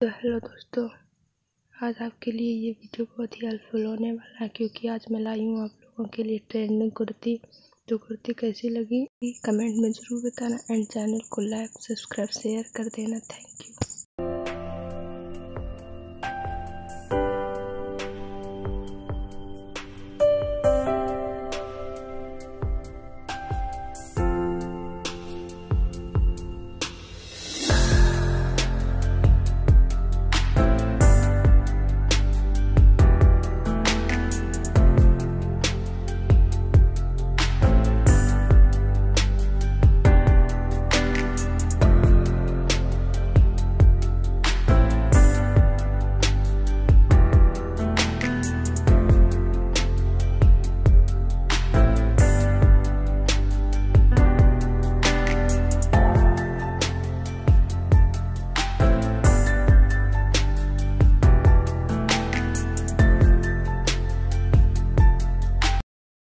तो हेलो दोस्तों, आज आपके लिए ये वीडियो बहुत ही हेल्पफुल होने वाला है क्योंकि आज मैं लाई हूँ आप लोगों के लिए ट्रेंडिंग कुर्ती। तो कुर्ती कैसी लगी? कमेंट में ज़रूर बताना एंड चैनल को लाइक सब्सक्राइब शेयर कर देना। Thank you